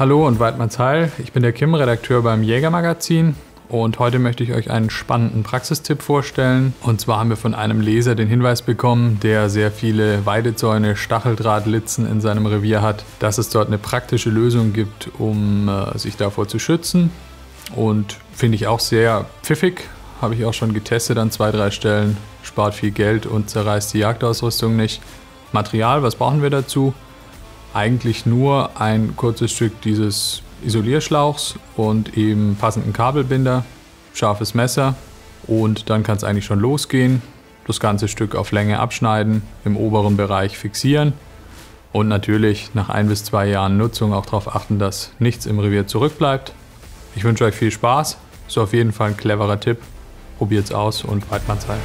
Hallo und Weidmanns Heil. Ich bin der Kim, Redakteur beim Jägermagazin und heute möchte ich euch einen spannenden Praxistipp vorstellen. Und zwar haben wir von einem Leser den Hinweis bekommen, der sehr viele Weidezäune, Stacheldrahtlitzen in seinem Revier hat, dass es dort eine praktische Lösung gibt, um äh, sich davor zu schützen. Und finde ich auch sehr pfiffig. Habe ich auch schon getestet an zwei, drei Stellen. Spart viel Geld und zerreißt die Jagdausrüstung nicht. Material, was brauchen wir dazu? Eigentlich nur ein kurzes Stück dieses Isolierschlauchs und eben passenden Kabelbinder, scharfes Messer und dann kann es eigentlich schon losgehen. Das ganze Stück auf Länge abschneiden, im oberen Bereich fixieren und natürlich nach ein bis zwei Jahren Nutzung auch darauf achten, dass nichts im Revier zurückbleibt. Ich wünsche euch viel Spaß, ist auf jeden Fall ein cleverer Tipp. Probiert's aus und Weidmannsheim.